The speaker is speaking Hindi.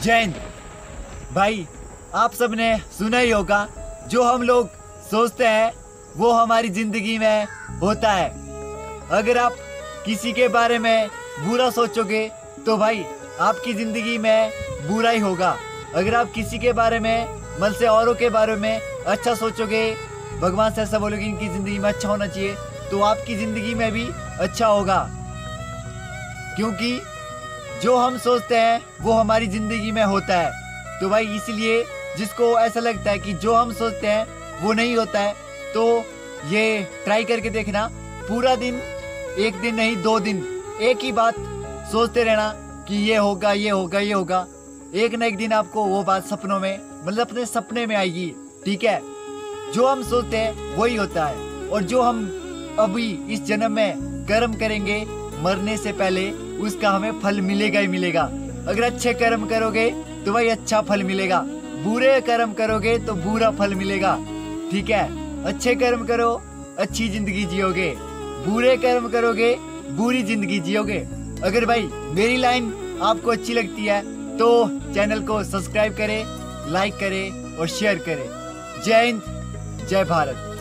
हिंद भाई, आप सबने सुना ही होगा, जो हम लोग सोचते हैं, वो हमारी ज़िंदगी में होता है। अगर आप किसी के बारे में बुरा सोचोगे तो भाई, आपकी ज़िंदगी में बुरा ही होगा। अगर आप किसी के बारे में, मन से औरों के बारे में अच्छा सोचोगे, भगवान से ऐसा बोलोगे, इनकी ज़िंदगी में अच्छा होना चाहिए तो आपकी ज़िंदगी में भी अच्छा होगा। क्योंकि जो हम सोचते हैं, वो हमारी ज़िंदगी में होता है। तो भाई, इसलिए जिसको ऐसा लगता है कि जो हम सोचते हैं, वो नहीं होता है तो ये ट्राई करके देखना। पूरा दिन, एक दिन नहीं, दो दिन। एक ही बात सोचते रहना कि ये होगा ये होगा ये होगा। एक ना एक दिन आपको वो बात सपनों में मतलब अपने सपने में आएगी, ठीक है? जो हम सोचते हैं, वही होता है। और जो हम अभी इस जन्म में कर्म करेंगे, मरने से पहले उसका हमें फल मिलेगा ही मिलेगा। अगर अच्छे कर्म करोगे तो भाई अच्छा फल मिलेगा। बुरे कर्म करोगे तो बुरा फल मिलेगा। ठीक है? अच्छे कर्म करो, अच्छी ज़िंदगी जियोगे। बुरे कर्म करोगे, बुरी ज़िंदगी जियोगे। अगर भाई, मेरी लाइन आपको अच्छी लगती है तो चैनल को सब्सक्राइब करें, लाइक करें और शेयर करें। जय हिंद, जय भारत।